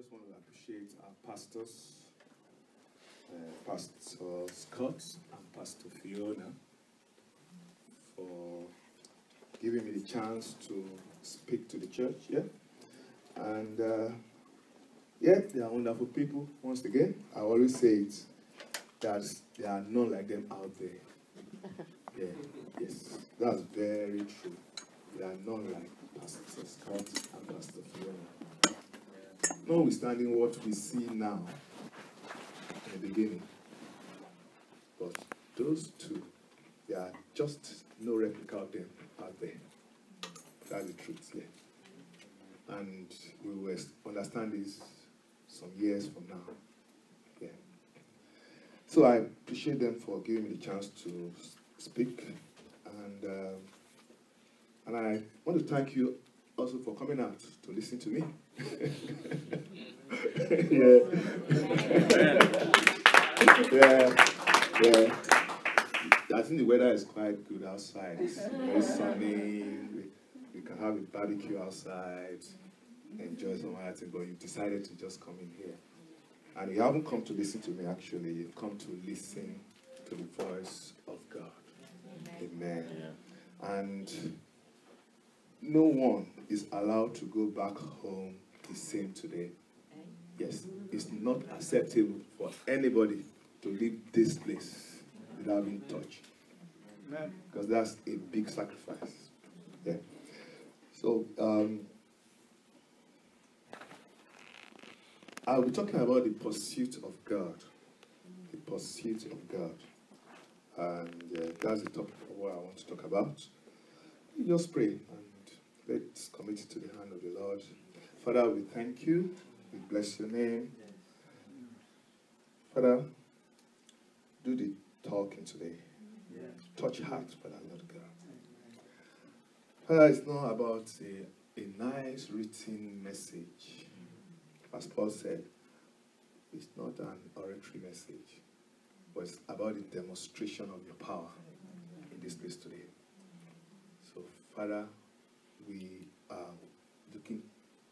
just want to appreciate our pastors, uh, Pastor Scott and Pastor Fiona, for giving me the chance to speak to the church. Yeah, and uh, yeah, they are wonderful people. Once again, I always say it that there are none like them out there. Yeah, yes, that's very true. There are none like Pastor Scott and Pastor Fiona. Notwithstanding what we see now in the beginning, but those two, there are just no replica of them out there. That's the truth, yeah. And we will understand this some years from now. Yeah. So I appreciate them for giving me the chance to speak, and um, and I want to thank you also for coming out to listen to me. Yeah. yeah, yeah. I think the weather is quite good outside. It's very sunny. We, we can have a barbecue outside, enjoy some thing, but you decided to just come in here. And you haven't come to listen to me, actually. You've come to listen to the voice of God. Amen. Yeah. And no one is allowed to go back home the same today. Yes, it's not acceptable for anybody to leave this place without being touched. Because that's a big sacrifice. Yeah. So, um, I'll be talking about the pursuit of God. The pursuit of God. And uh, that's the topic of what I want to talk about. You just pray and let's commit it to the hand of the Lord. Father, we thank you. We bless your name. Father, do the talking today. Touch hearts, Father, Lord God. Father, it's not about a, a nice written message. As Paul said, it's not an oratory message, but it's about the demonstration of your power in this place today. So, Father, we are looking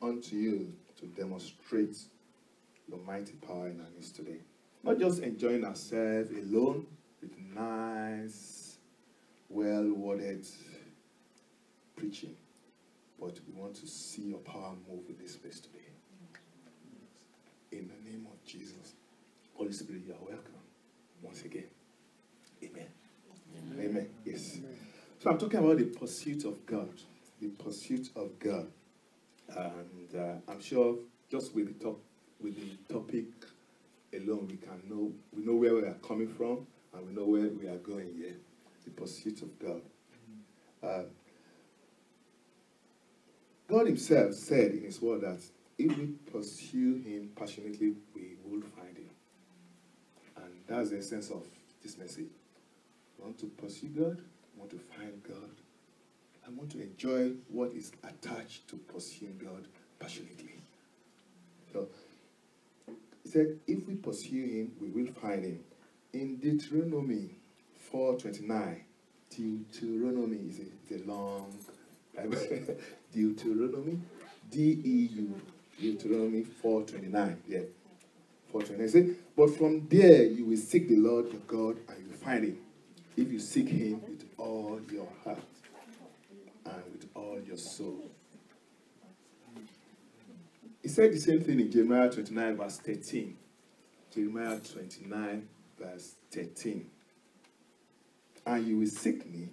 unto you to demonstrate your mighty power in our midst today. Not just enjoying ourselves alone with nice, well worded preaching, but we want to see your power move in this place today. In the name of Jesus, Holy Spirit, you are welcome once again. Amen. Amen. Yes. So I'm talking about the pursuit of God. The pursuit of God. And uh, I'm sure just with the top with the topic alone we can know we know where we are coming from and we know where we are going here. The pursuit of God. Uh, God Himself said in His word that if we pursue Him passionately, we will find Him. And that's the essence of this message. We want to pursue God, want to find God, I want to enjoy what is attached to pursuing God passionately. So he said, if we pursue him, we will find him. In Deuteronomy 4.29, Deuteronomy is a, is a long Bible. Deuteronomy, D-E-U, Deuteronomy 4.29, yeah. 4.29. He said, but from there you will seek the Lord your God and you will find him. If you seek him with all your heart your soul. He said the same thing in Jeremiah 29, verse 13. Jeremiah 29, verse 13. And you will seek me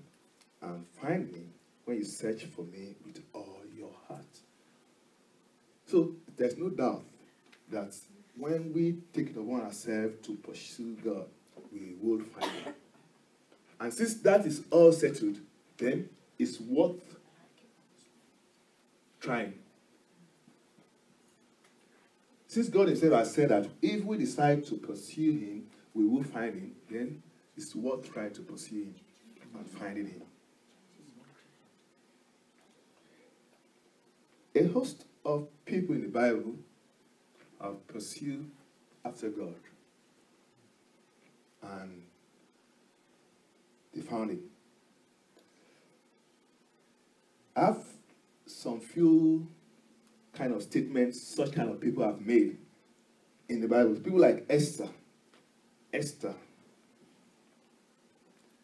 and find me when you search for me with all your heart. So there's no doubt that when we take it upon ourselves to pursue God, we will find Him. And since that is all settled, then it's worth trying. Since God Himself has said that if we decide to pursue Him, we will find Him, then it's worth trying to pursue Him and finding Him. A host of people in the Bible have pursued after God. And they found Him. I have some few kind of statements such kind of people have made in the Bible. People like Esther. Esther.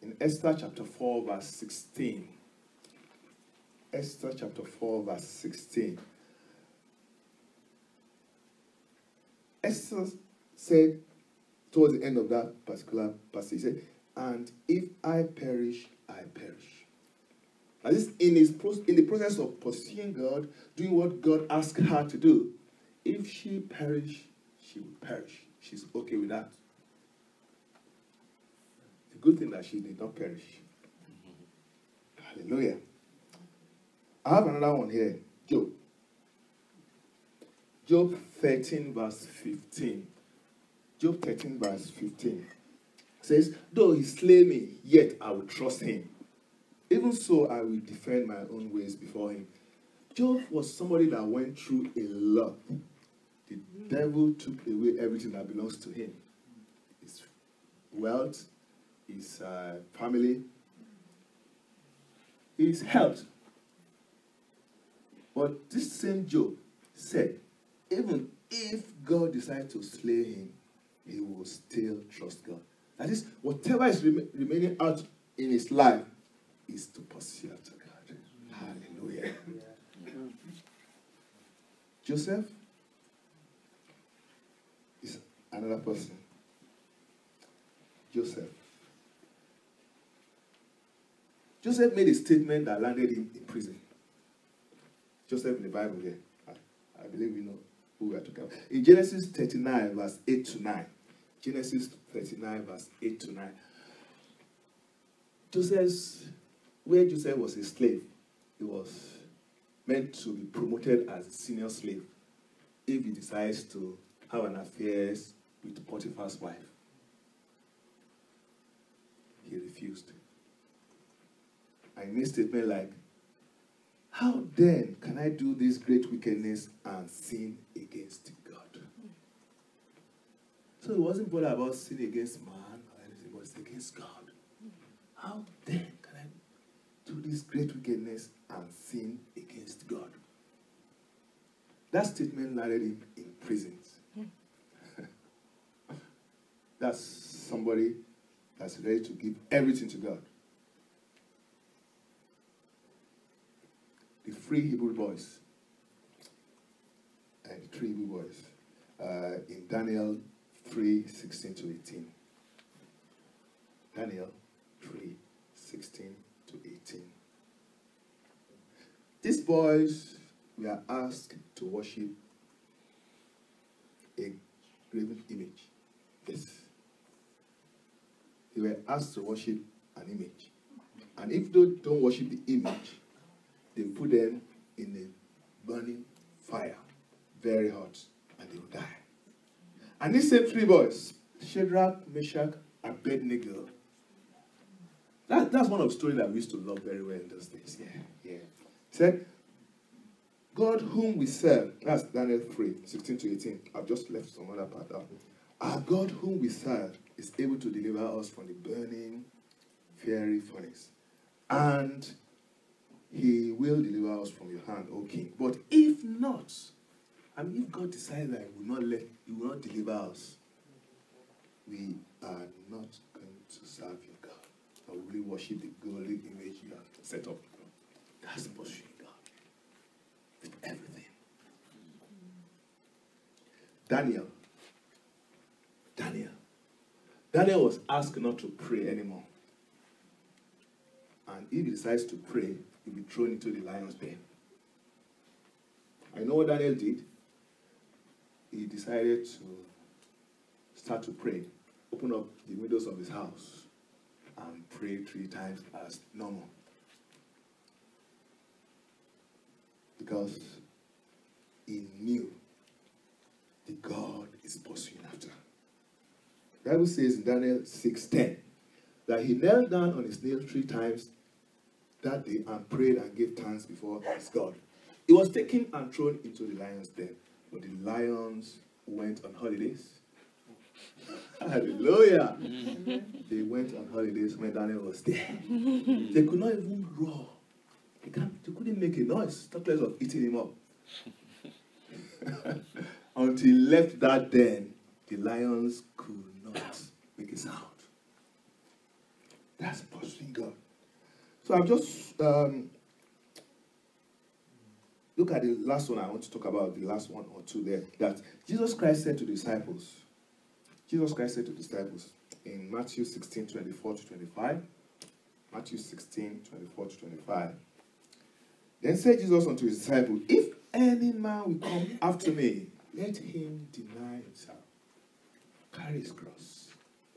In Esther chapter 4, verse 16. Esther chapter 4, verse 16. Esther said, towards the end of that particular passage, said, And if I perish, I perish. In his in the process of pursuing God, doing what God asked her to do. If she perish, she will perish. She's okay with that. The good thing that she did not perish. Hallelujah. I have another one here. Job. Job 13, verse 15. Job 13, verse 15 says, Though he slay me, yet I will trust him. Even so, I will defend my own ways before him. Job was somebody that went through a lot. The devil took away everything that belongs to him his wealth, his uh, family, his health. But this same Job said, even if God decides to slay him, he will still trust God. That is, whatever is rem- remaining out in his life is to pursue after God. Hallelujah. Joseph is another person. Joseph. Joseph made a statement that landed him in prison. Joseph in the Bible here. I, I believe you know who we are talking about. In Genesis 39, verse 8 to 9. Genesis 39, verse 8 to 9. Joseph's, where Joseph was a slave, he was meant to be promoted as a senior slave if he decides to have an affair with Potiphar's wife. He refused. I made a statement like, How then can I do this great wickedness and sin against God? So it wasn't bothered about sin against man or anything, it was against God. How then this great wickedness and sin against God? That statement landed him in prisons. that's somebody that's ready to give everything to God. The three Hebrew boys, and the three Hebrew boys, uh, in Daniel 3 16 to 18. Daniel 3 16 to 18. These boys were asked to worship a graven image. Yes. They were asked to worship an image. And if they don't worship the image, they put them in a burning fire, very hot, and they will die. And these same three boys, Shadrach, Meshach, and Abednego, that, that's one of the stories that we used to love very well in those days. Yeah, yeah. Said, God whom we serve, that's Daniel 3, 16 to 18. I've just left some other part out. Our God whom we serve is able to deliver us from the burning, fiery furnace. And he will deliver us from your hand, O king. But if not, I mean, if God decides that he will not let, he will not deliver us, we are not going to serve your Or will we worship the golden image you have set up? That's pursuing God with everything. Daniel. Daniel. Daniel was asked not to pray anymore. And if he decides to pray, he'll be thrown into the lion's den. I know what Daniel did. He decided to start to pray, open up the windows of his house, and pray three times as normal. Because he knew the God is pursuing after. The Bible says in Daniel 6:10 that he knelt down on his knees three times that day and prayed and gave thanks before his God. He was taken and thrown into the lion's den, but the lions went on holidays. Hallelujah. they went on holidays when Daniel was there. They could not even roar. They, can't, they couldn't make a noise, talk less of eating him up. Until he left that den, the lions could not make a sound. That's pursuing God. So I've just um, look at the last one I want to talk about, the last one or two there. That Jesus Christ said to the disciples, Jesus Christ said to the disciples in Matthew 16, 24 to 25. Matthew 16, 24 to 25. Then said Jesus unto his disciples, If any man will come after me, let him deny himself, carry his cross,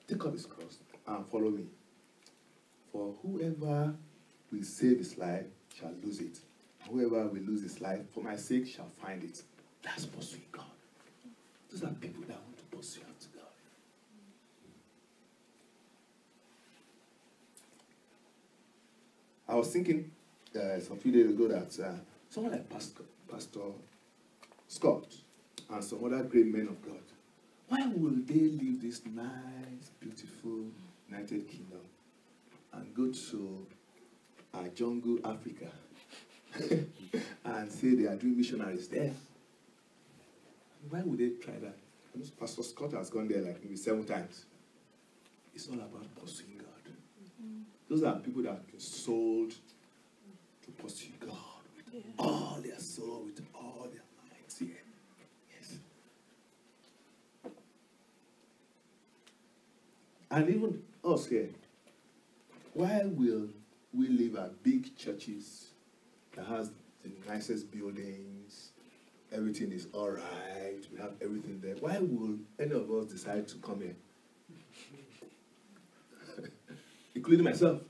take up his cross, and follow me. For whoever will save his life shall lose it. Whoever will lose his life for my sake shall find it. That's pursuing God. Those are people that want to pursue after God. I was thinking uh, some few days ago that uh, someone like Pastor, Pastor Scott and some other great men of God, why would they leave this nice, beautiful United Kingdom and go to a jungle Africa and say they are doing missionaries there? Why would they try that? Pastor Scott has gone there like maybe seven times. It's all about pursuing God. Those are people that been sold to pursue God with yeah. all their soul, with all their minds. Yeah. Yes. And even us here, why will we live at big churches that has the nicest buildings, everything is all right, we have everything there. Why will any of us decide to come here? Including myself.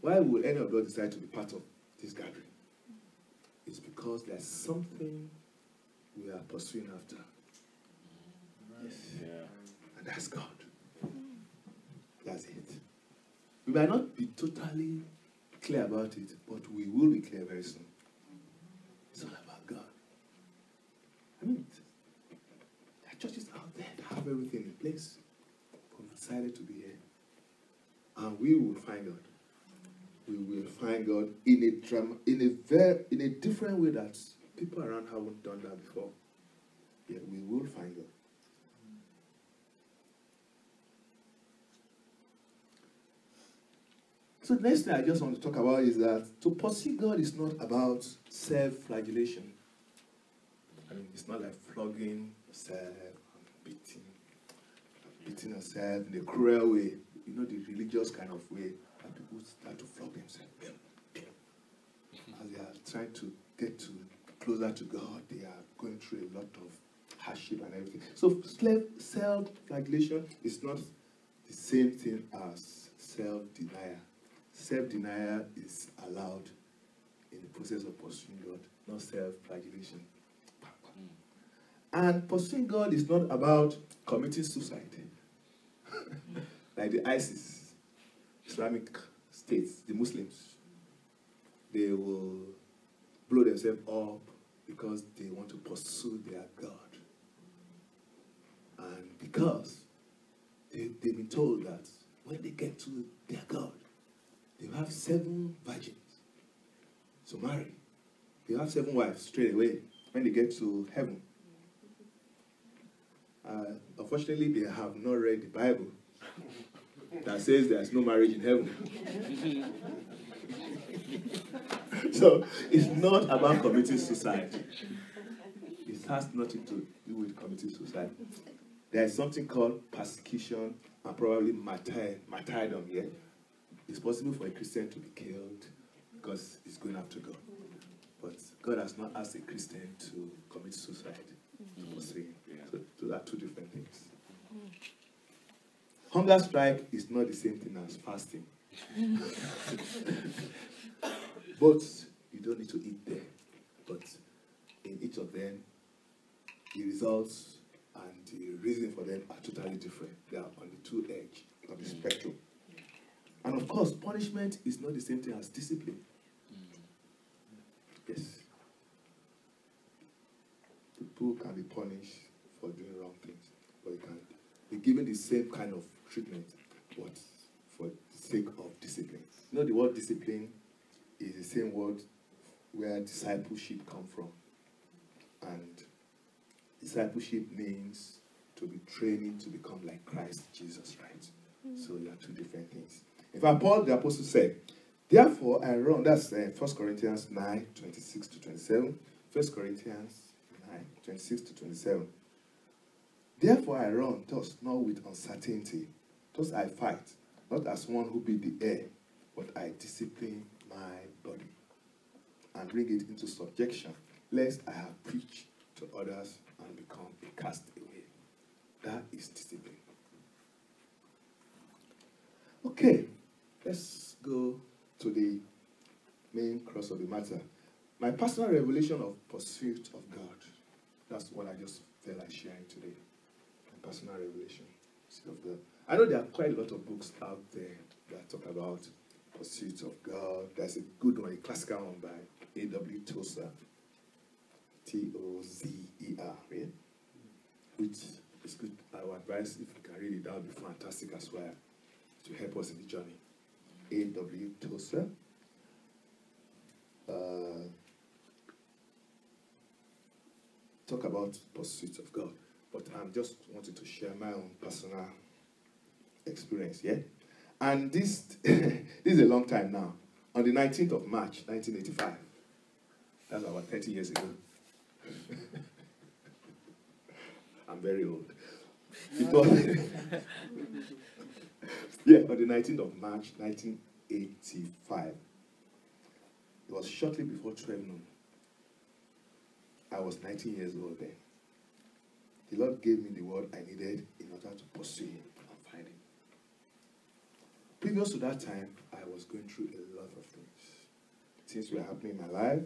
Why would any of us decide to be part of this gathering? It's because there's something we are pursuing after. Yes. Yeah. And that's God. That's it. We might not be totally clear about it, but we will be clear very soon. It's all about God. I mean, there are churches out there that have everything in place, but we decided to be here and we will find God. We will find God in a drama, in a very, in a different way that people around haven't done that before. Yeah, we will find God. So the next thing I just want to talk about is that to pursue God is not about self-flagellation. I mean, it's not like flogging yourself, beating, beating yourself in a cruel way you know, the religious kind of way that people start to flog themselves. As they are trying to get to closer to God, they are going through a lot of hardship and everything. So self-flagellation is not the same thing as self-denial. Self-denial is allowed in the process of pursuing God, not self-flagellation. And pursuing God is not about committing suicide like the ISIS, Islamic states, the Muslims, they will blow themselves up because they want to pursue their God. And because they, they've been told that when they get to their God, they have seven virgins to marry. They have seven wives straight away when they get to heaven. Uh, unfortunately, they have not read the Bible that says there's no marriage in heaven. so it's not about committing suicide. It has nothing to do with committing suicide. There is something called persecution and probably martyr, martyrdom here. It's possible for a Christian to be killed because he's going after God. But God has not asked a Christian to commit suicide. Mm-hmm. So, so, are two different things. Hunger strike is not the same thing as fasting. But you don't need to eat there. But in each of them, the results and the reason for them are totally different. They are on the two edge of the spectrum. And of course, punishment is not the same thing as discipline. Hmm. Yes. People can be punished for doing wrong things, but you can be given the same kind of treatment, but for the sake of discipline. You know, the word discipline is the same word where discipleship come from. And discipleship means to be training to become like Christ Jesus, right? So there are two different things. In fact, Paul the apostle said, Therefore I run, that's uh, 1 Corinthians 9, 26 to 27. 1 Corinthians 9, 26 to 27. Therefore I run, thus not with uncertainty. Thus I fight, not as one who beat the air, but I discipline my body and bring it into subjection, lest I have preached to others and become a castaway. That is discipline. Okay, let's go to the main cross of the matter. My personal revelation of pursuit of God. That's what I just felt like sharing today. Personal revelation of. I know there are quite a lot of books out there that talk about pursuit of God. There's a good one, a classical one by A.W. Tozer. T O Z E R, yeah? Which is good. I would advise if you can read it, that would be fantastic as well to help us in the journey. A.W. Tozer. Uh, talk about pursuit of God, but I'm just wanting to share my own personal experience, yeah? And this, this is a long time now. On the 19th of March, 1985, that's about 30 years ago. I'm very old. It was, yeah, on the 19th of March, 1985. It was shortly before 12 noon. I was 19 years old then. The Lord gave me the word I needed in order to pursue Him and find Him. Previous to that time, I was going through a lot of things. Things were happening in my life.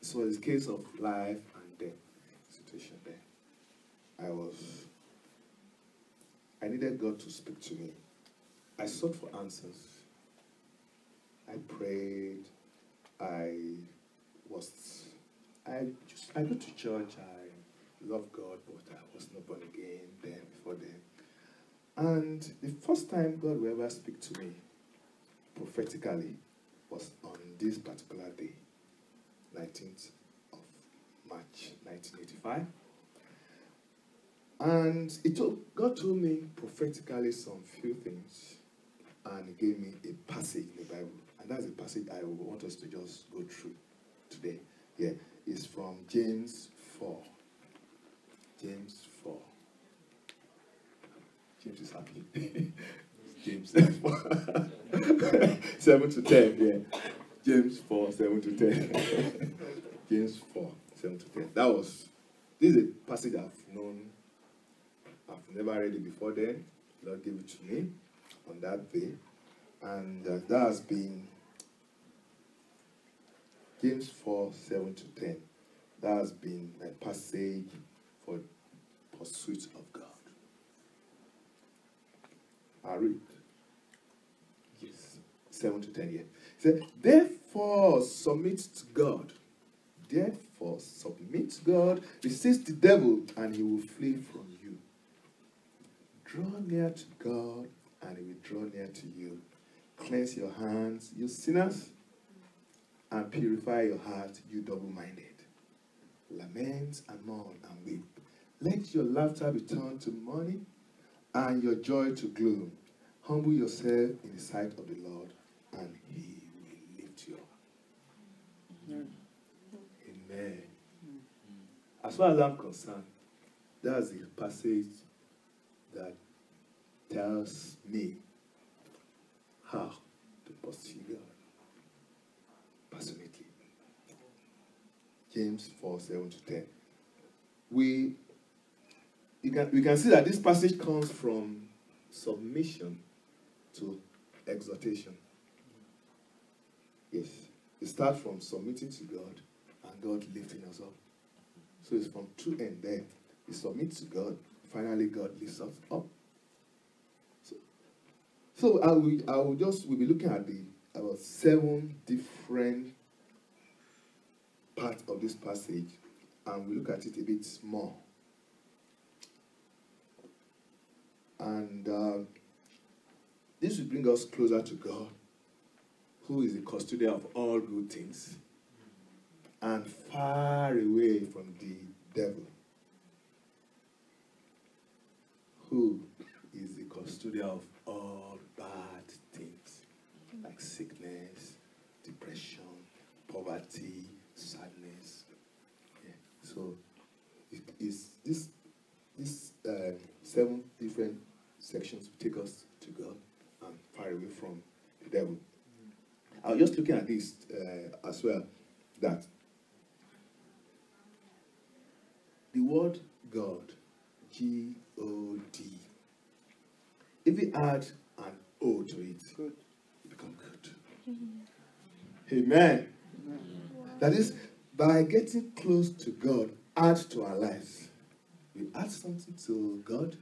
So it's a case of life and death situation there. I was, I needed God to speak to me. I sought for answers. I prayed. I was, I just, I go to church. I love God, but I was not born again then, before then. And the first time God will ever speak to me prophetically was on this particular day, 19th of March 1985. And it told, God told me prophetically some few things, and gave me a passage in the Bible. And that's the passage I want us to just go through today. Yeah, it's from James 4. James 4. James is happy. James 4. 7 to 10, yeah. James 4, 7 to 10. James 4, 7 to 10. That was, this is a passage I've known, I've never read it before then. The Lord gave it to me on that day. And uh, that has been James 4, 7 to 10. That has been my passage pursuit of God. I read. Yes. 7 to 10, yeah. Say, therefore submit to God. Therefore submit to God. Resist the devil, and he will flee from you. Draw near to God, and he will draw near to you. Cleanse your hands, you sinners, and purify your heart, you double minded. Lament and mourn and weep. Let your laughter be turned to mourning and your joy to gloom. Humble yourself in the sight of the Lord, and he will lift you up. Amen. As far as I'm concerned, that's the passage that tells me how to pursue God passionately. James 4 7 to 10. We, you can, we can see that this passage comes from submission to exhortation. Yes. It starts from submitting to God and God lifting us up. So it's from two ends there. We submit to God, finally God lifts us up. So, so I will, I will just we'll be looking at the about seven different parts of this passage and we'll look at it a bit more. And um, this will bring us closer to God, who is the custodian of all good things and far away from the devil, who is the custodian of all bad things like sickness, depression, poverty, sadness. Yeah. So this uh, as well that the word God, G O D, if we add an O to it, Good. it becomes good. Amen. That is, by getting close to God, add to our lives. We add something to God,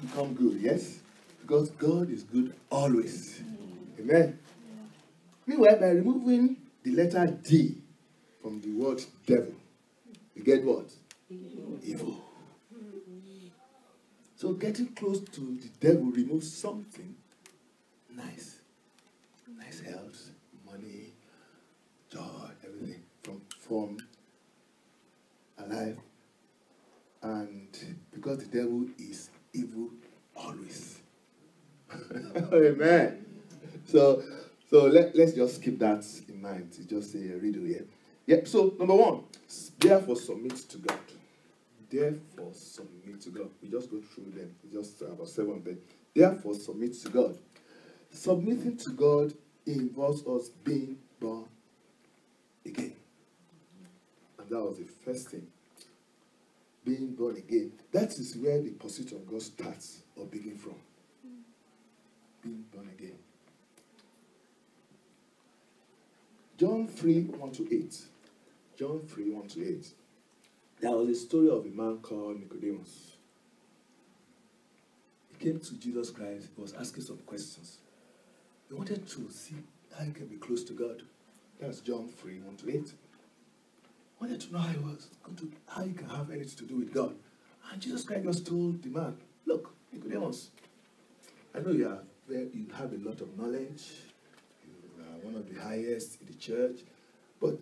become good, yes? Because God is good always. Amen. Meanwhile, by removing the letter D from the word devil, you get what? Evil. So getting close to the devil removes something nice. Nice health, money, joy, everything from from alive. And because the devil is evil always. Amen. So so let, let's just keep that in mind. It's just a riddle here. Yep. So number one, therefore submit to God. Therefore submit to God. We just go through them. It's just about seven of them. Therefore submit to God. Submitting to God involves us being born again. And that was the first thing. Being born again. That is where the pursuit of God starts or begin from. Mm. Being born again. John 3 1 to 8. John 3 1 to 8. There was a story of a man called Nicodemus. He came to Jesus Christ, he was asking some questions. He wanted to see how he can be close to God. That's John 3 1 to 8. Wanted to know how he was to how he can have anything to do with God. And Jesus Christ just told the man, Look, Nicodemus, I know you are you have a lot of knowledge, one of the highest in the church, but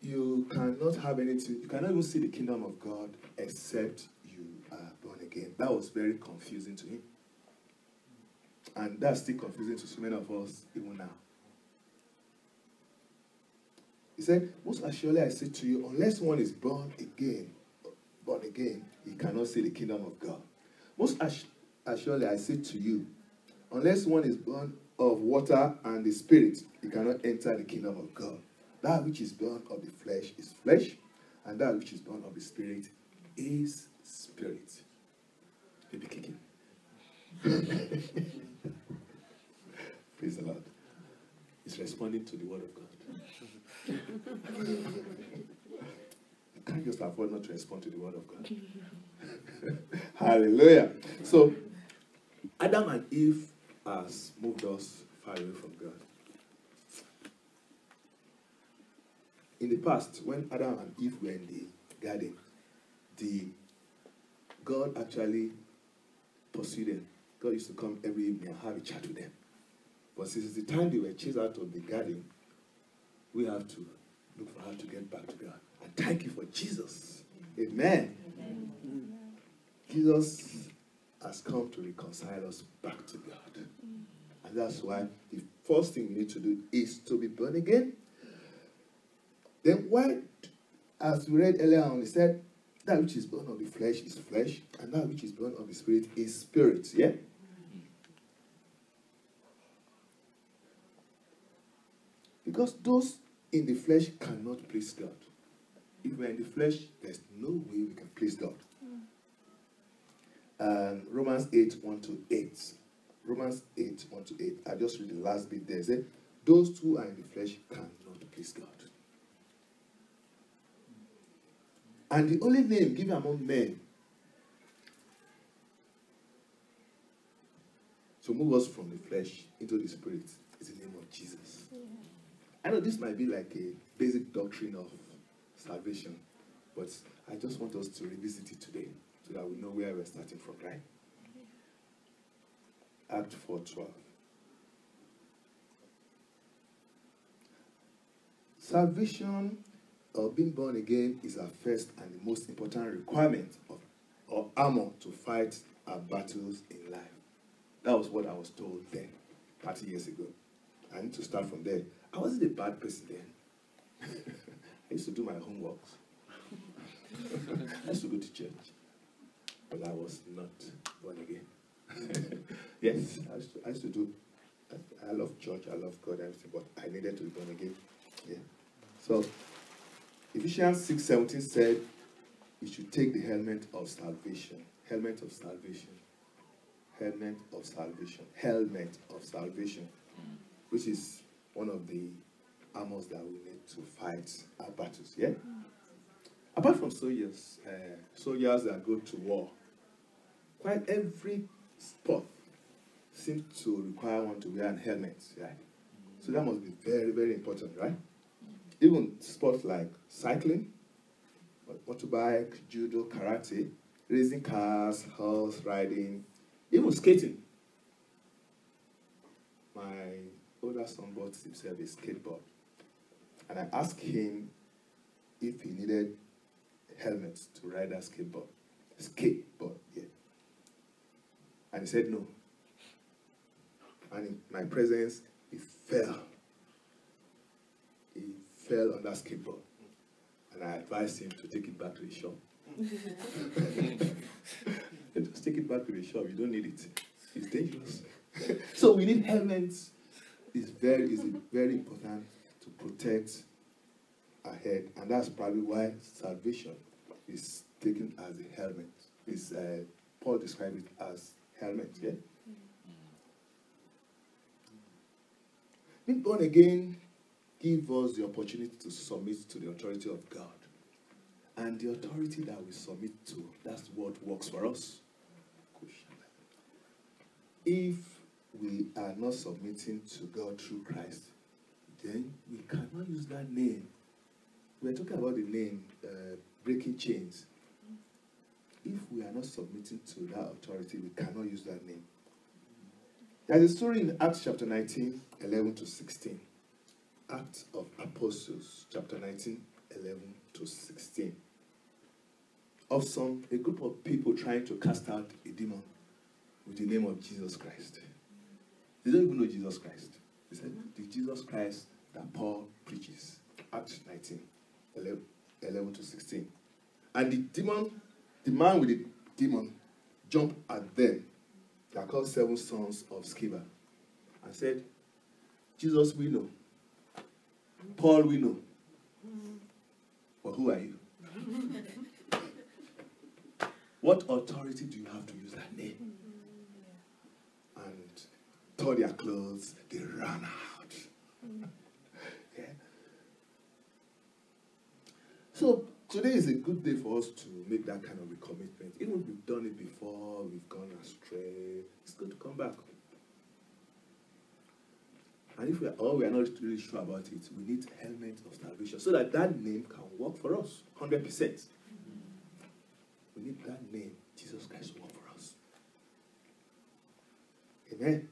you cannot have anything, you cannot even see the kingdom of God except you are born again. That was very confusing to him. And that's still confusing to so many of us even now. He said, Most assuredly I say to you, unless one is born again, born again, he cannot see the kingdom of God. Most ass- assuredly I say to you, unless one is born of water and the spirit, you cannot enter the kingdom of God. That which is born of the flesh is flesh, and that which is born of the spirit is spirit. Baby kicking. Praise the Lord. He's responding to the word of God. you can't just afford not to respond to the word of God. Hallelujah. So, Adam and Eve has moved us far away from God. In the past, when Adam and Eve were in the garden, the God actually pursued them. God used to come every evening and have a chat with them. But since the time they were chased out of the garden, we have to look for how to get back to God. And thank you for Jesus. Amen. Jesus has come to reconcile us back to God. And that's why the first thing we need to do is to be born again. Then why, as we read earlier on, he said, that which is born of the flesh is flesh, and that which is born of the spirit is spirit. Yeah? Because those in the flesh cannot please God. If we're in the flesh, there's no way we can please God. Um, Romans 8 1 to 8. Romans 8 1 to 8. I just read the last bit there. It said, Those who are in the flesh cannot please God. And the only name given among men to move us from the flesh into the spirit is the name of Jesus. I know this might be like a basic doctrine of salvation, but I just want us to revisit it today so that we know where we're starting from, right? Act 4:12. Salvation or being born again is our first and the most important requirement of, or armor to fight our battles in life. That was what I was told then, 30 years ago. I need to start from there. I wasn't a bad person then. I used to do my homeworks. I used to go to church. But I was not born again. yes, I used, to, I used to do. I, I love church, I love God, everything, but I needed to be born again. Yeah. So Ephesians six seventeen said, You should take the helmet of salvation. Helmet of salvation. Helmet of salvation. Helmet of salvation. Which is one of the armors that we need to fight our battles. Yeah? Apart from soldiers, uh, soldiers that go to war, quite every sport seems to require one to wear a helmet, right? So that must be very, very important, right? Even sports like cycling, motorbike, judo, karate, racing cars, horse riding, even skating. My older son bought himself a skateboard. And I asked him if he needed helmets to ride that skateboard. Skateboard. And he said no. And in my presence, he fell. He fell on that skateboard. And I advised him to take it back to the shop. Just take it back to the shop. You don't need it. It's dangerous. so we need helmets. It's very, it's very important to protect our head, and that's probably why salvation is taken as a helmet. Is uh, Paul described it as helmet? Being born again give us the opportunity to submit to the authority of God. And the authority that we submit to, that's what works for us. If we are not submitting to God through Christ, then we cannot use that name. We're talking about the name uh, breaking chains. If we are not submitting to that authority, we cannot use that name. There's a story in Acts chapter 19, 11 to 16. Acts of Apostles, chapter 19, 11 to 16. Of some, a group of people trying to cast out a demon with the name of Jesus Christ. They don't even know Jesus Christ. They said, the Jesus Christ that Paul preaches. Acts 19, 11, 11 to 16. And the demon, the man with the demon, jumped at them. They are called seven sons of Sceva. And said, Jesus we know. Paul we know. But who are you? what authority do you have to use that name? And tore their clothes, they ran out. yeah. So today is a good day for us to make that kind of a commitment. Even if we've done it before, we've gone astray, it's good to come back. And if we are, or we are not really sure about it, we need helmet of salvation so that that name can work for us 100%. We need that name, Jesus Christ, to work for us. Amen.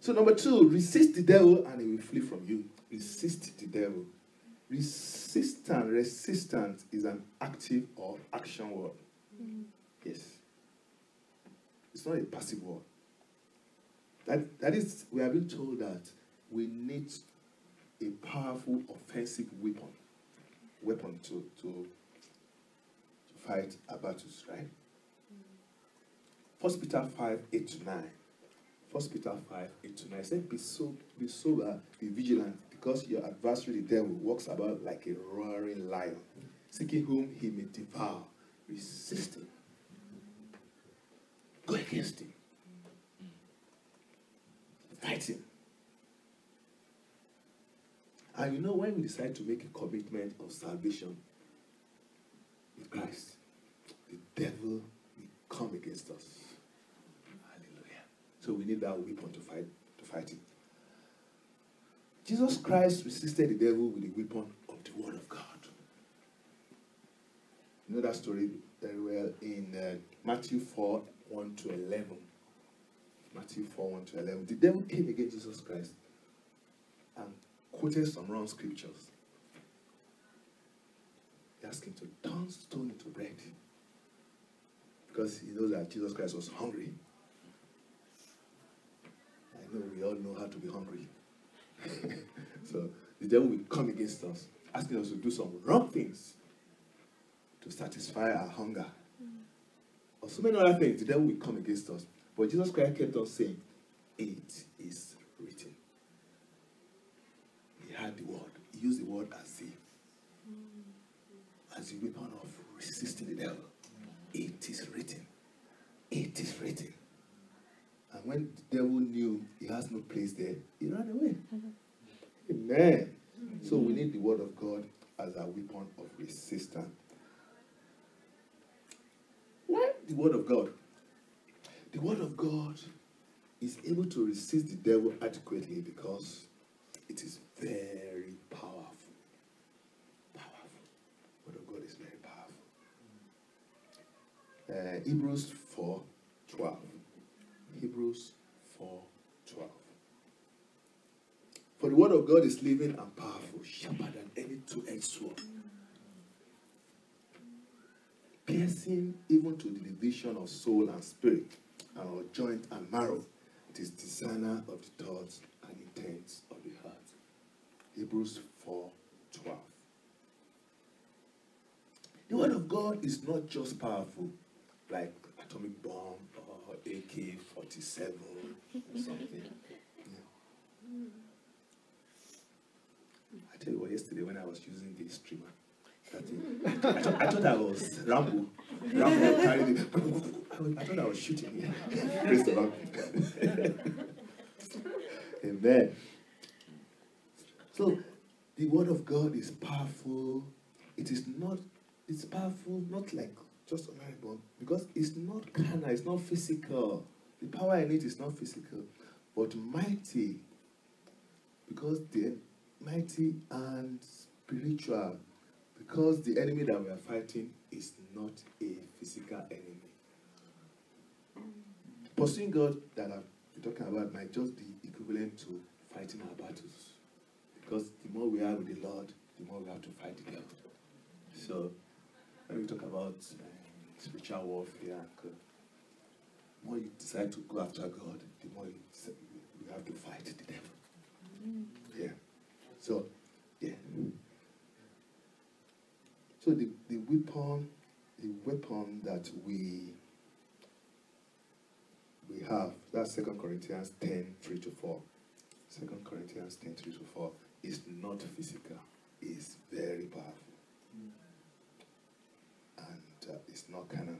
So, number two, resist the devil and he will flee from you. Resist the devil. Resistant, resistance is an active or action word. Mm-hmm. Yes. It's not a passive word. That, that is, we have been told that we need a powerful offensive weapon, weapon to, to, to fight our battles, right? Mm-hmm. First Peter 5, 8 to 9. First Peter 5, 8 to 9. It said, be, so, be sober, be vigilant, because your adversary, the devil, walks about like a roaring lion, seeking whom he may devour. Resist him. Go against him. Fight him. And you know, when we decide to make a commitment of salvation with Christ, the devil will come against us. Hallelujah. So we need that weapon to fight to fight it. Jesus Christ resisted the devil with the weapon of the word of God. You know that story very well in uh, Matthew 4 1 to 11. Matthew 4 1 to 11. The devil came against Jesus Christ and quoted some wrong scriptures. He asked him to turn stone into bread. because he knows that Jesus Christ was hungry. I know we all know how to be hungry. so the devil will come against us, asking us to do some wrong things to satisfy our hunger. Or so many other things, the devil will come against us. But Jesus Christ kept on saying, It is written. He had the word. He used the word as if as a weapon of resisting the devil. It is written. It is written. When the devil knew he has no place there, he ran away. Amen. So we need the word of God as a weapon of resistance. Why the word of God? The word of God is able to resist the devil adequately because it is very powerful. Powerful. The word of God is very powerful. Uh, Hebrews 4 12. Hebrews 4 12. For the word of God is living and powerful, sharper than any two edged sword, piercing even to the division of soul and spirit, and of joint and marrow. It is designer of the thoughts and intents of the heart. Hebrews 4 12. The word of God is not just powerful, like atomic bomb or AK 47 or something. Yeah. I tell you what, yesterday when I was using the streamer, thing, I, thought, I thought I was Rambo. Rambo. I, I thought I was shooting. Praise the Lord. Amen. So, the word of God is powerful. It is not, it's powerful, not like just because it's not carnal, it's not physical. The power in it is not physical, but mighty. Because the mighty and spiritual. Because the enemy that we are fighting is not a physical enemy. Pursuing God that I'm talking about might just be equivalent to fighting our battles. Because the more we are with the Lord, the more we have to fight the devil. So, when we talk about spiritual warfare, uh, the more you decide to go after God, the more you, you have to fight the devil. Yeah. So, yeah. So the, the weapon, the weapon that we we have, that's Second Corinthians 10, 3 to 4. 2 Corinthians 10, 3 to 4 is not physical, it's very powerful. It's not kind of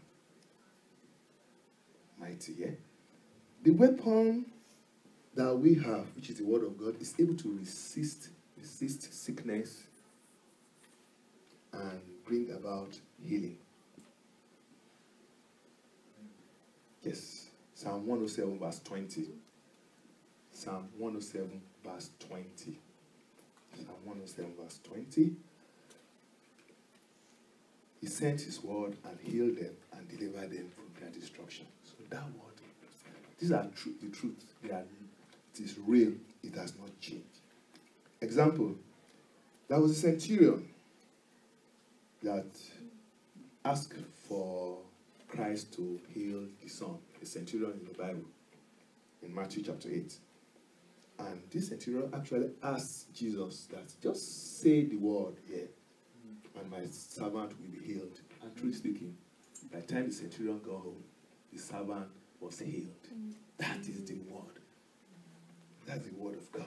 mighty, yeah? The weapon that we have, which is the word of God, is able to resist resist sickness and bring about healing. Yes. Psalm 107, verse 20. Psalm 107, verse 20. Psalm 107, verse 20. He sent his word and healed them and delivered them from their destruction. So that word, these are tru- the truth. They are, it is real. It has not changed. Example, there was a centurion that asked for Christ to heal the son, a centurion in the Bible, in Matthew chapter 8. And this centurion actually asked Jesus that just say the word here, and my servant will be healed. And truly speaking, by the time the centurion got home, the servant was healed. That is the word. That's the word of God.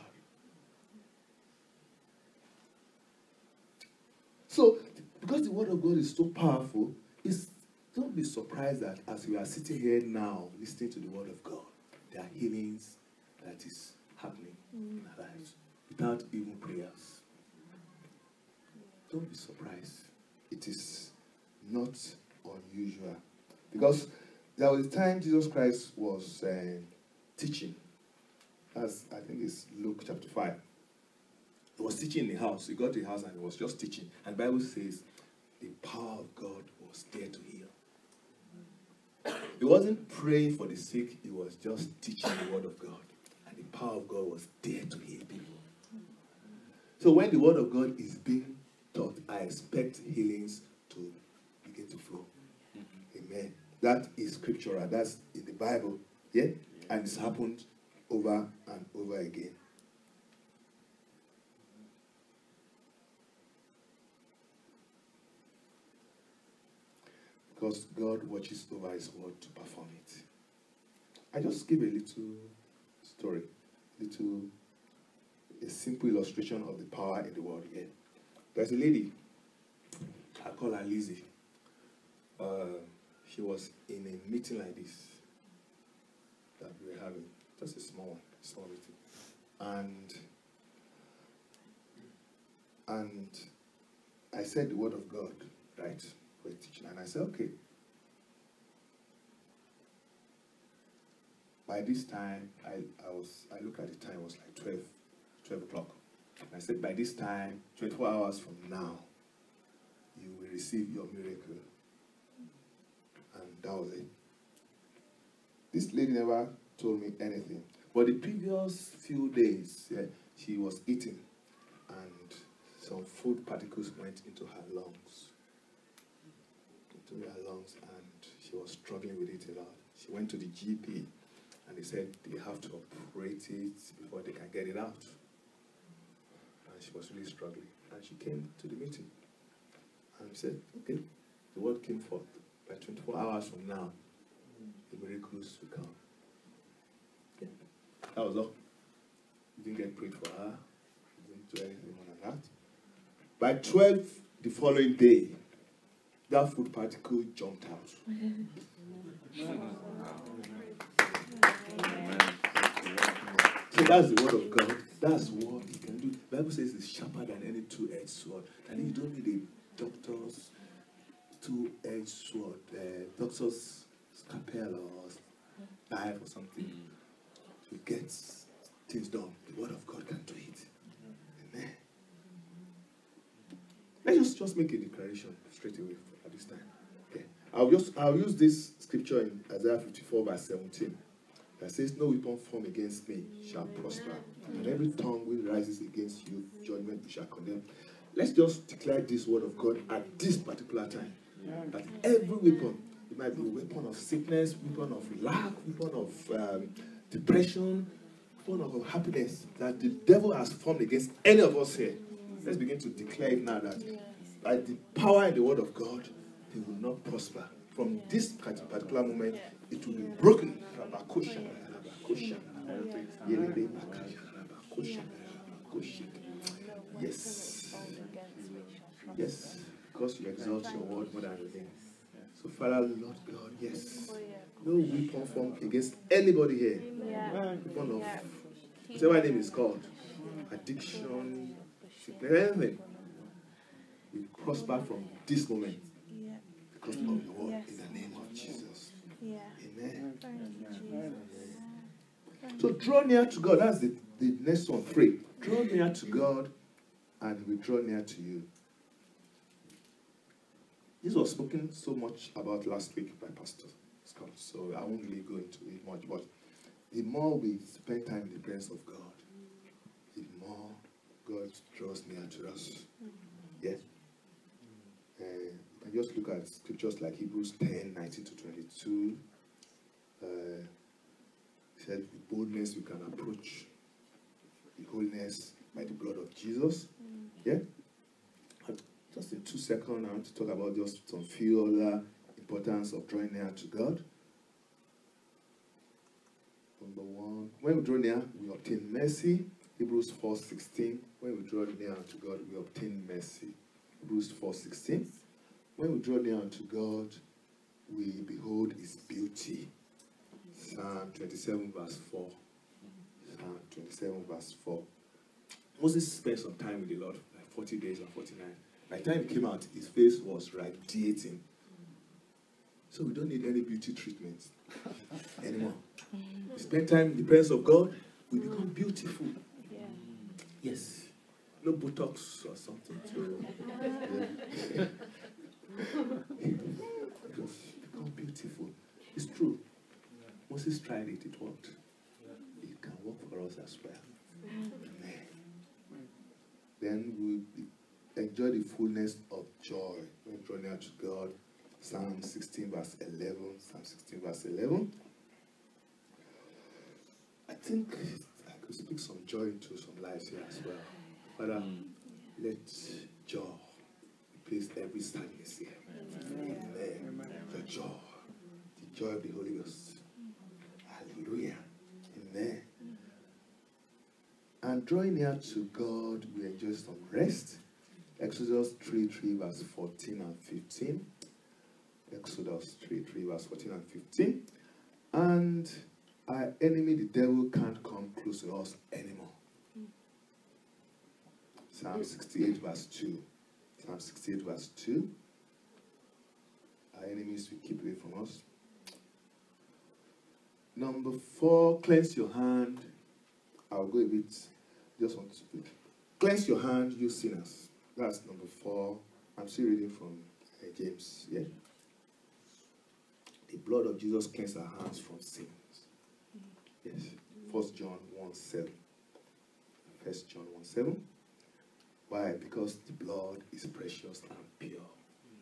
So, because the word of God is so powerful, it's, don't be surprised that as we are sitting here now listening to the word of God, there are healings that is happening in our lives without even prayers. Don't be surprised. It is not unusual. Because there was a time Jesus Christ was uh, teaching. As I think it's Luke chapter 5. He was teaching in the house. He got to the house and he was just teaching. And Bible says the power of God was there to heal. He wasn't praying for the sick, he was just teaching the word of God. And the power of God was there to heal people. So when the word of God is being taught, I expect healings to begin to flow. Amen. That is scriptural. That's in the Bible. Yeah? And it's happened over and over again. Because God watches over his word to perform it. I just give a little story, little a simple illustration of the power in the word here. There's a lady, I call her Lizzie. Uh, she was in a meeting like this that we were having, just a small small meeting. And and I said the word of God, right, a teaching. And I said, okay. By this time, I, I was I look at the time, it was like 12, 12 o'clock. I said, by this time, 24 hours from now, you will receive your miracle. And that was it. This lady never told me anything. But the previous few days, yeah, she was eating and some food particles went into her lungs. Into her lungs and she was struggling with it a lot. She went to the GP and they said they have to operate it before they can get it out. She was really struggling. And she came to the meeting and said, okay, the word came forth. By 24 hours from now, the miracles will come. Yeah. That was all. We didn't get prayed for her. We didn't do anything more than that. By 12 the following day, that food particle jumped out. So that's the word of God. That's what he can do. The Bible says it's sharper than any two-edged sword. And you don't need a doctor's two-edged sword, uh, doctor's scalpel or knife or something to get things done. The word of God can do it. Amen. Let's just, just make a declaration straight away at this time. Okay. I'll just I'll use this scripture in Isaiah 54 verse 17 that says, No weapon formed against me shall prosper, and every tongue which rises against you, judgment we shall condemn. Let's just declare this word of God at this particular time. That every weapon, it might be weapon of sickness, weapon of lack, weapon of um, depression, weapon of happiness, that the devil has formed against any of us here. Let's begin to declare it now that by the power in the word of God, they will not prosper. From this particular moment, it will be broken. Yes. Yes. Because you exalt your word more than anything. So, Father, Lord God, yes. No weapon formed against anybody here. Weapon of whatever name is called. Addiction, anything. We prosper from this moment because of your word in the name of Jesus. Amen. So draw near to God. That's the, the next one. Pray. Draw near to God and we draw near to you. This was spoken so much about last week by Pastor Scott, so I won't really go into it much. But the more we spend time in the presence of God, the more God draws near to us. Yes? Just look at scriptures like Hebrews 10 19 to 22. Uh, he said, with boldness we can approach the holiness by the blood of Jesus. Yeah? And just in two seconds, I want to talk about just some few other importance of drawing near to God. Number one, when we draw near, we obtain mercy. Hebrews 4.16, when we draw near to God, we obtain mercy. Hebrews 4.16, when we draw near unto God, we behold his beauty. Psalm 27 verse 4. Psalm 27 verse 4. Moses spent some time with the Lord, like 40 days and 49. By the time he came out, his face was radiating. So we don't need any beauty treatment anymore. We spend time in the presence of God, we become beautiful. Yes. No Botox or something to yeah. Just become beautiful. It's true. Moses tried it, it worked. It can work for us as well. Amen. Then we enjoy the fullness of joy when we draw near to God. Psalm 16, verse 11. Psalm 16, verse 11. I think I could speak some joy into some lives here as well. Father, mm. let joy replace every sadness here. Amen. The joy, the joy of the Holy Ghost. Hallelujah. Amen. And drawing near to God, we enjoy some rest. Exodus 3 3, verse 14 and 15. Exodus 3 3, verse 14 and 15. And our enemy, the devil, can't come close to us anymore. Psalm 68, verse 2. Psalm 68, verse 2. Our enemies will keep away from us. Number four, cleanse your hand. I'll go a bit, just want to cleanse your hand, you sinners. That's number four. I'm still reading from uh, James. Yeah. The blood of Jesus cleanses our hands from sins. Yes. First John 1 7. First John 1 7. Why? Because the blood is precious and pure.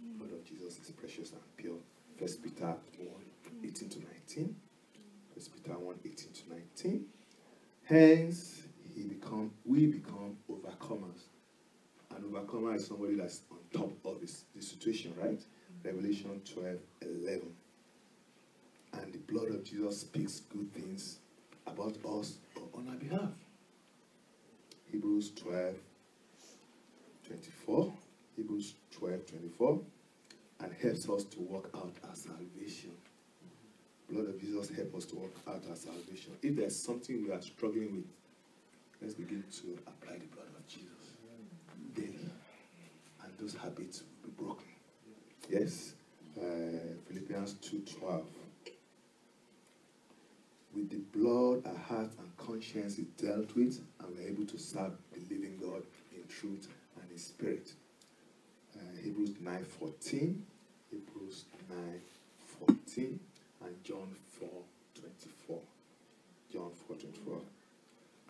The blood of Jesus is precious and pure. First Peter 1 18 to 19. First Peter 1 18 to 19. Hence, he become we become overcomers. An overcomer is somebody that's on top of his, the situation, right? Revelation 12 11. And the blood of Jesus speaks good things about us on our behalf. Hebrews 12 24. Hebrews 12 24. And helps us to work out our salvation. Blood of Jesus help us to work out our salvation. If there's something we are struggling with, let's begin to apply the blood of Jesus daily. And those habits will be broken. Yes? Uh, Philippians 2.12 With the blood, our heart and conscience is dealt with, and we're able to serve the living God in truth in spirit. Uh, Hebrews 9.14 Hebrews 9.14 and John 4.24 John 4.24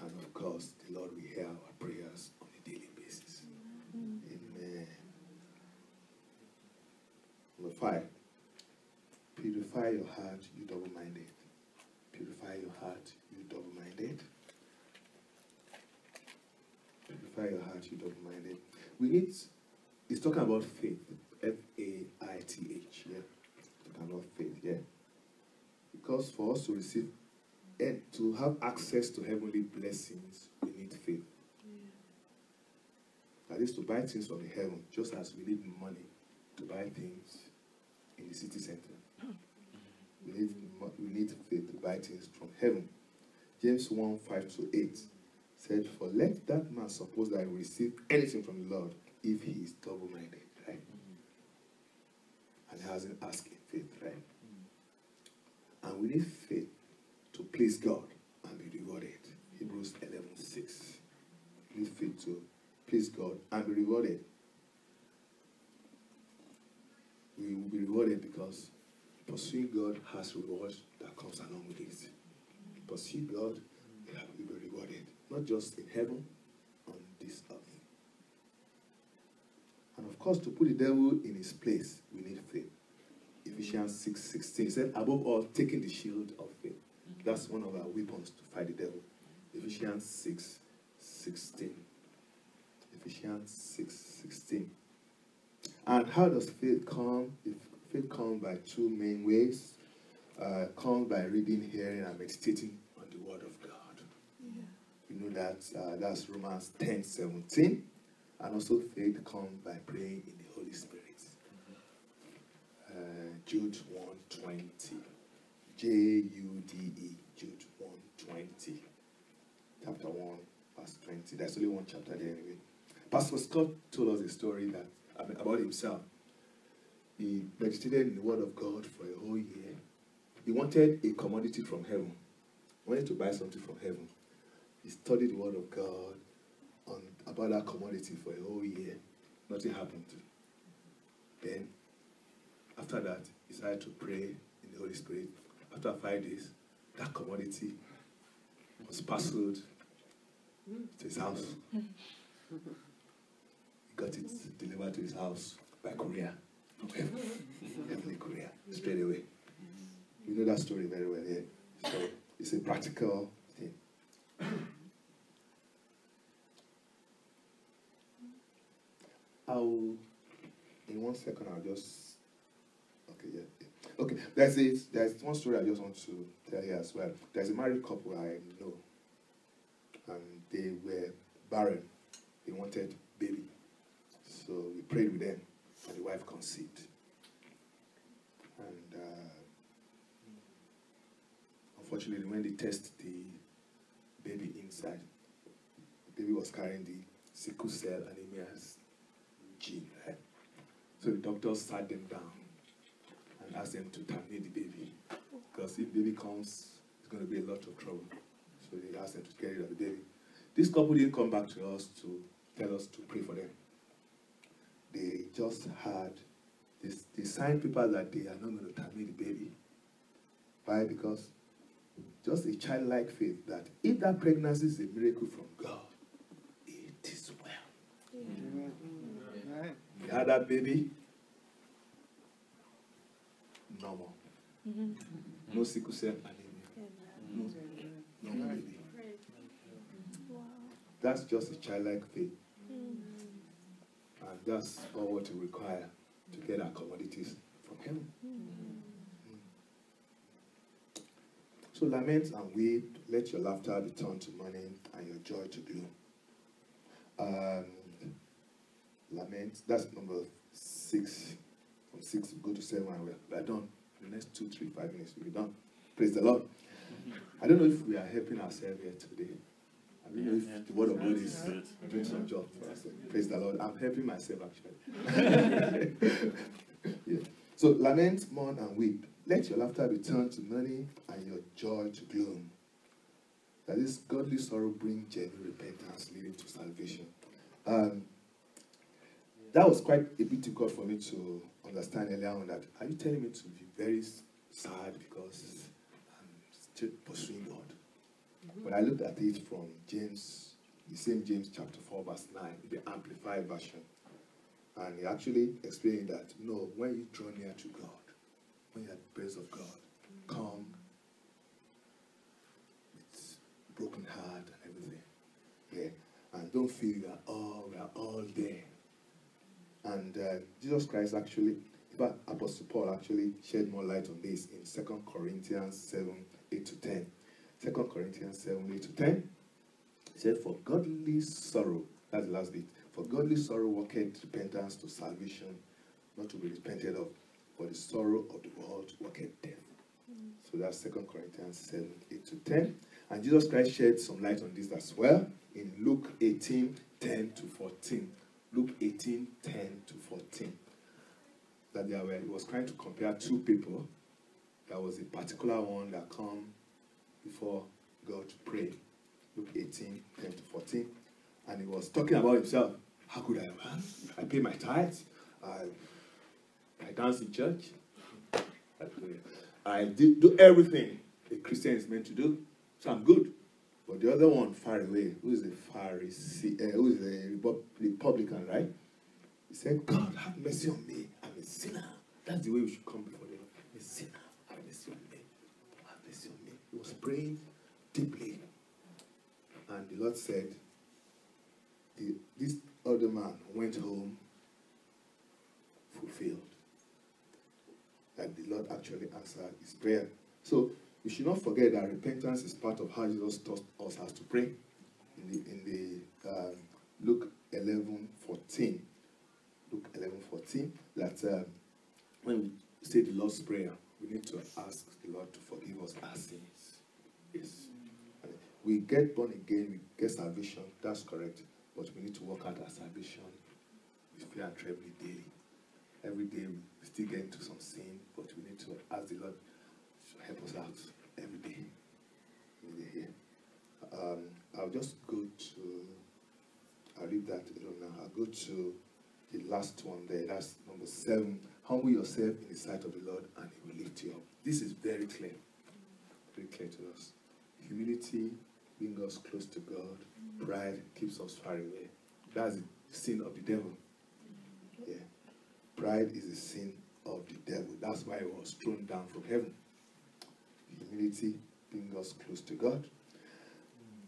and of course the Lord will hear our prayers on a daily basis. Amen. Number five, purify your heart, you double minded. Purify your heart, you double minded. Purify your heart, you double minded. We need, it's talking about faith. F A I T H, yeah. Talking about faith, yeah. Because for us to receive and to have access to heavenly blessings, we need faith. That is to buy things from the heaven, just as we need money to buy things in the city center. Hmm. We need, we need faith to buy things from heaven. James 1 5 to 8 said, For let that man suppose that he will receive anything from the Lord if he is double minded, right? And he hasn't asked in faith, right? And we need faith to please God and be rewarded. Hebrews 11 6. We need faith to please God and be rewarded. We will be rewarded because pursuing God has rewards that comes along with it. Pursue God, and we will be rewarded. Not just in heaven, on this earth. And of course, to put the devil in his place, we need faith. Ephesians 6 16 said, above all, taking the shield of faith. That's one of our weapons to fight the devil. Ephesians 6 16. Ephesians 6 16. And how does faith come? If faith comes by two main ways. Uh, comes by reading, hearing, and meditating on the Word of God. That uh, that's Romans 10 17. And also faith comes by praying in the Holy Spirit. Uh, Jude 1 20. J U D E. Jude 1 20. Chapter 1, verse 20. There's only one chapter there anyway. Pastor Scott told us a story that I mean, about himself. He meditated in the Word of God for a whole year. He wanted a commodity from heaven. He wanted to buy something from heaven. He studied the Word of God on about that commodity for a whole year. Nothing happened. Then, after that, he started to pray in the Holy Spirit. After five days, that commodity was parceled to his house. He got it delivered to his house by courier. to heaven. Heavenly courier, straight away. You know that story very well here. So it's a practical thing. I'll, in one second, I'll just, okay, yeah. yeah. Okay, there's, it there's one story I just want to tell you as well. There's a married couple I know, and they were barren. They wanted baby. So we prayed with them, and the wife conceived. And uh, unfortunately, when they test the baby inside, the baby was carrying the sickle cell anemia So the doctors sat them down and asked them to terminate the baby. Because if baby comes, it's going to be a lot of trouble. So they asked them to get rid of the baby. This couple didn't come back to us to tell us to pray for them. They just had this, they signed paper that they are not going to terminate the baby. Why? Because just a childlike faith that if that pregnancy is a miracle from God, it is well. They had that baby, normal. Mm-hmm. No sickle cell anemia. No, no baby. That's just a childlike faith. Mm-hmm. And that's all what we require to get our commodities from heaven. Mm-hmm. So lament and weep, let your laughter be turned to mourning and your joy to gloom. Um, lament, that's number six. From six, we go to seven, and we're, we're done. In the next two, three, five minutes, we'll be done. Praise the Lord. I don't know if we are helping ourselves here today. I don't know if Yeah, the word of God is doing some job for us. Praise the Lord. I'm helping myself actually. yeah. So lament, mourn, and weep. Let your laughter be turned to mourning and your joy to gloom. That this godly sorrow bring genuine repentance leading to salvation. Um, that was quite a bit difficult for me to understand earlier on that. Are you telling me to be very sad because I'm still pursuing God? But I looked at it from James, the same James chapter 4, verse 9, the Amplified Version. And he actually explained that no, when you draw near to God, when you're at the presence of God, come with broken heart and everything. Yeah. And don't feel you are all, we are all there. And uh, Jesus Christ actually, fact, Apostle Paul actually shed more light on this in 2 Corinthians 7, 8 to 10. 2 Corinthians 7, 8 to 10. He said, For godly sorrow, that's the last bit, for godly sorrow worketh repentance to salvation, not to be repented of, for the sorrow of the world worketh death. So that's 2 Corinthians 7, 8 to 10. And Jesus Christ shed some light on this as well in Luke 18, 10 to 14. Luke 18, 10 to 14. That there were, he was trying to compare two people. There was a particular one that come before God to pray. Luke 18, 10 to 14. And he was talking about himself. How could I? I pay my tithes. I, I dance in church. I did do everything a Christian is meant to do. So I'm good. But the other one far away, who is a Pharisee, uh, who is a Republican, right? He said, God, have mercy on me. I'm a sinner. That's the way we should come before the Lord. A sinner. Have mercy on me. Have mercy on me. He was praying deeply. And the Lord said, the, this other man went home fulfilled. That the Lord actually answered his prayer. So we should not forget that repentance is part of how Jesus taught us how to pray. In the, in the um, Luke 11 14. Luke 11 14. That um, when we say the Lord's Prayer, we need to ask the Lord to forgive us our sins. Yes. We get born again, we get salvation, that's correct. But we need to work out our salvation with fear and trembling daily. Every day we still get into some sin, but we need to ask the Lord to help us out every day. Um, I'll just go to, I'll leave that alone now. I'll go to the last one there. That's number seven. Humble yourself in the sight of the Lord and he will lift you up. This is very clear. Very clear to us. Humility brings us close to God. Pride keeps us far away. That's the sin of the devil. Yeah. Pride is the sin of the devil. That's why it was thrown down from heaven. Humility brings us close to God.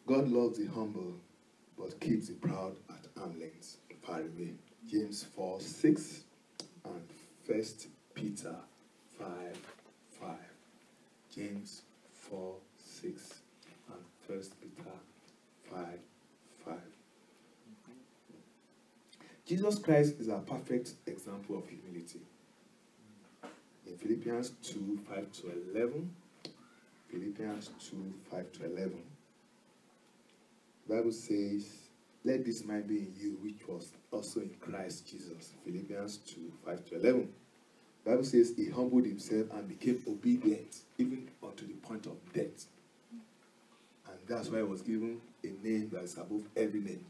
God loves the humble, but keeps the proud at arm's length, far away. James 4 6 and 1 Peter 5 5. James 4 6 and 1 Peter 5 5. Jesus Christ is a perfect example of humility. In Philippians 2 5 to 11, Philippians 2 5 to 11, the Bible says, Let this mind be in you, which was also in Christ Jesus. Philippians 2 5 to 11. The Bible says, He humbled himself and became obedient, even unto the point of death. And that's why he was given a name that is above every name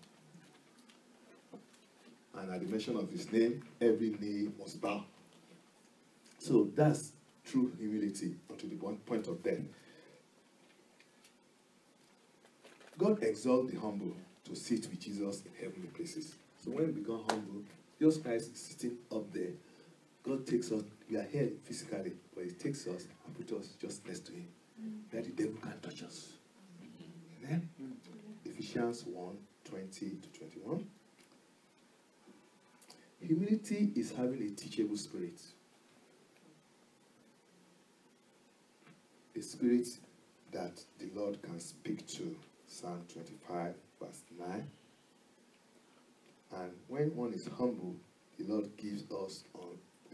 and at the mention of his name, every knee must bow. So that's true humility unto the point of death. God exalts the humble to sit with Jesus in heavenly places. So when we become humble, Jesus Christ is sitting up there. God takes us, we are here physically, but He takes us and puts us just next to Him. Mm. That the devil can't touch us. Amen? Mm. Ephesians 1 20 to 21. Humility is having a teachable spirit. A spirit that the Lord can speak to. Psalm 25, verse 9. And when one is humble, the Lord gives us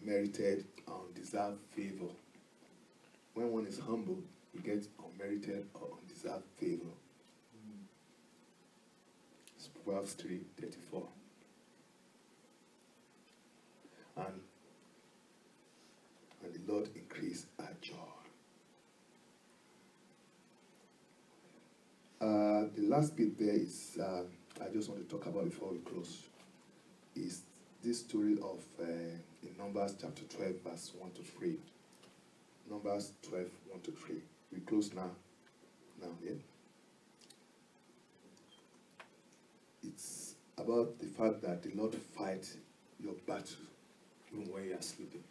unmerited, undeserved favor. When one is humble, he gets unmerited or undeserved favor. It's Proverbs 3 34. and, and the Lord increase Uh, the last bit there is uh, I just want to talk about before we close is this story of uh, in Numbers chapter 12 verse 1 to 3. Numbers 12 1 to 3. We close now. Now, yeah. It's about the fact that the Lord fight your battle even when you are sleeping.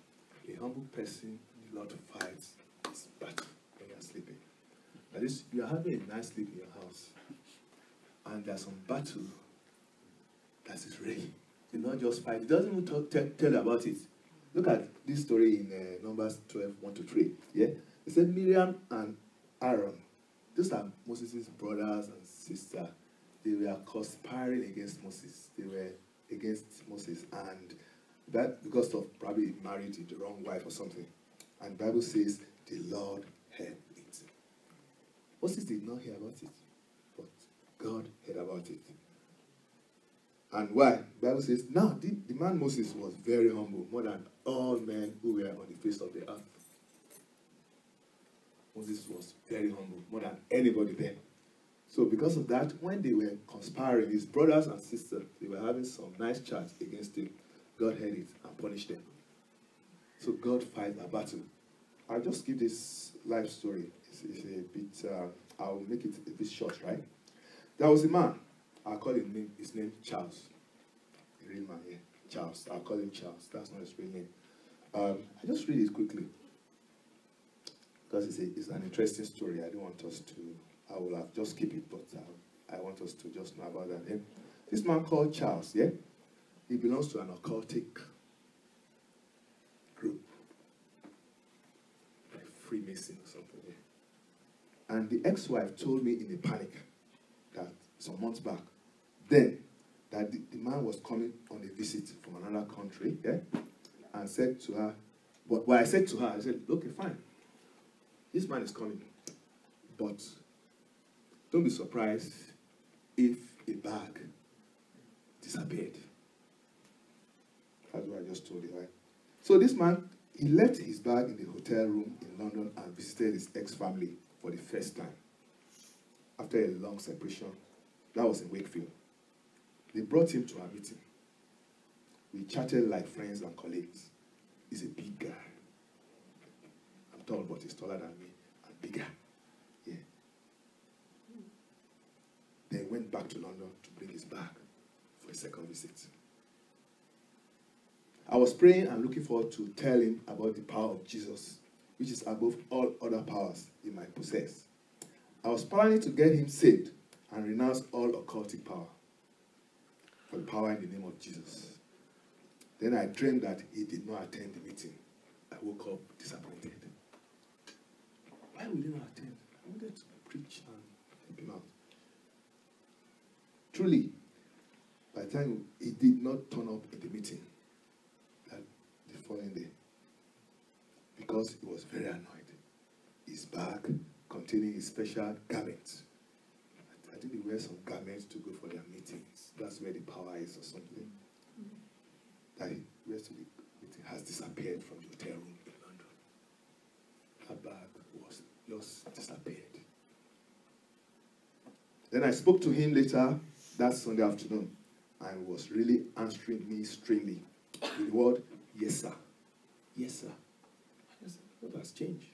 A humble person, the Lord fights his battle when you are sleeping. That is, you are having a nice sleep in your house, and there's some battle that is ready. The Lord just fight. He doesn't even talk, tell, tell about it. Look at this story in uh, Numbers 12, 1 to 3. Yeah? It said Miriam and Aaron, these are Moses' brothers and sister. They were conspiring against Moses. They were against Moses. And that because of probably married the wrong wife or something. And Bible says the Lord it. Moses did not hear about it, but God heard about it. And why? Bible says, now the, the man Moses was very humble, more than all men who were on the face of the earth. Moses was very humble, more than anybody there. So because of that, when they were conspiring, his brothers and sisters, they were having some nice chats against him. God heard it and punished them. So God fights a battle. I'll just give this life story. It's, it's a bit, uh, I'll make it a bit short, right? There was a man, I'll call his name, his name Charles. Real man, yeah. Charles. I'll call him Charles. That's not his real name. Um, I just read it quickly. Because it's, it's an interesting story. I don't want us to, I will have just keep it, but uh, I want us to just know about that. Yeah? This man called Charles, yeah? He belongs to an occultic group, like Freemason or something. Yeah. And the ex-wife told me in a panic that some months back, then that the, the, man was coming on a visit from another country, yeah, and said to her, but well, I said to her, I said, okay, fine, this man is coming, but don't be surprised if a bag disappeared. That's what I just told you, right? So this man, he left his bag in the hotel room in London and visited his ex-family for the first time. After a long separation, that was in Wakefield. They brought him to our meeting. We chatted like friends and colleagues. He's a big guy. I'm tall, but he's taller than me and bigger. Yeah. Then went back to London to bring his bag for a second visit. I was praying and looking forward to tell him about the power of Jesus, which is above all other powers he might possess. I was planning to get him saved and renounce all occultic power for the power in the name of Jesus. Then I dreamed that he did not attend the meeting. I woke up disappointed. Why would he not attend? I wanted to preach and help him out. Truly, by the time he did not turn up at the meeting that the following day, because he was very annoyed. His bag containing his special garments. I think he wears some garments to go for their meetings. That's where the power is or something. That he wears to the meeting has disappeared from the hotel room in London. That bag was just disappeared. Then I spoke to him later that Sunday afternoon and was really answering me strangely with the word, Yes, sir. Yes, sir. What has changed?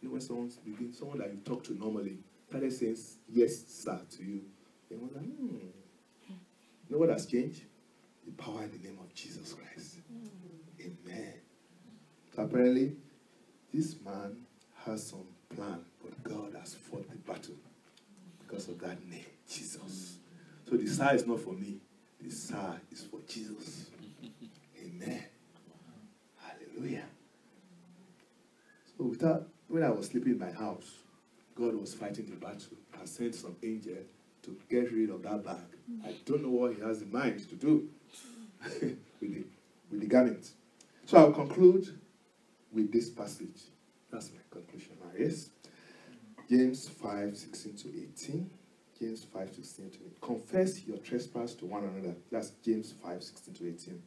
You know, when someone's begin, someone that you talk to normally started saying yes, sir, to you, then was like, hmm. You know what has changed? The power in the name of Jesus Christ. Amen. So apparently, this man has some plan, but God has fought the battle because of that name, Jesus. So the star is not for me, the star is for Jesus. Amen. Hallelujah. Without, when I was sleeping in my house, God was fighting the battle. I sent some angel to get rid of that bag. I don't know what he has in mind to do with, the, with the garment. So I'll conclude with this passage. That's my conclusion yes? James 5, 16 to 18. James 5, 16 to 18. Confess your trespass to one another. That's James 5, 16 to 18.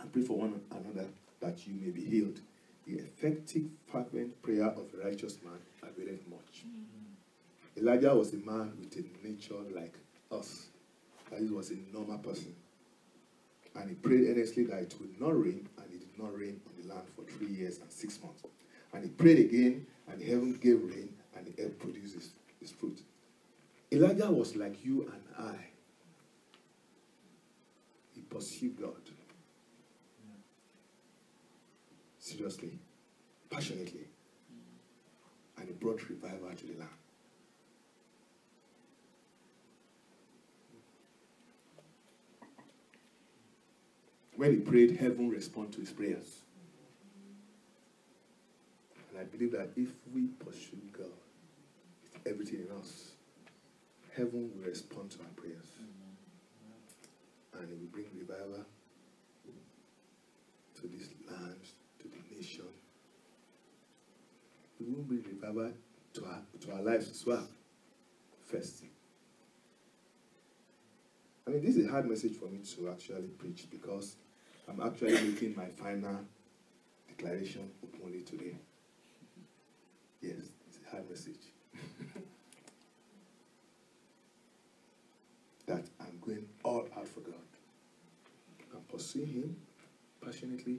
And pray for one another that you may be healed. The effective, fervent prayer of a righteous man availeth much. Elijah was a man with a nature like us. That he was a normal person. And he prayed earnestly that it would not rain, and it did not rain on the land for three years and six months. And he prayed again, and heaven gave rain, and the earth produces its fruit. Elijah was like you and I. He pursued God. Seriously, passionately. And he brought revival to the land. When he prayed, heaven responded to his prayers. And I believe that if we pursue God with everything in us, heaven will respond to our prayers. And it will bring revival to this land, to the nation. It will bring revival to our, to our lives as well. First. I mean, this is a hard message for me to actually preach because I'm actually making my final declaration openly today. Yes, it's a hard message. that I'm going all out for God. I'm pursuing Him passionately,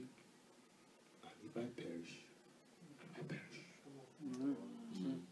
and if I perish, Mm-hmm. mm-hmm.